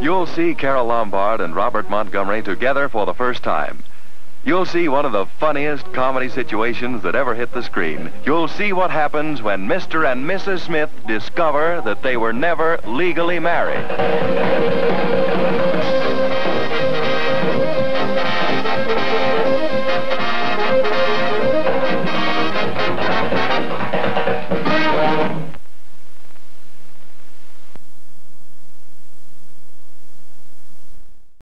You'll see Carole Lombard and Robert Montgomery together for the first time. You'll see one of the funniest comedy situations that ever hit the screen. You'll see what happens when Mr. and Mrs. Smith discover that they were never legally married.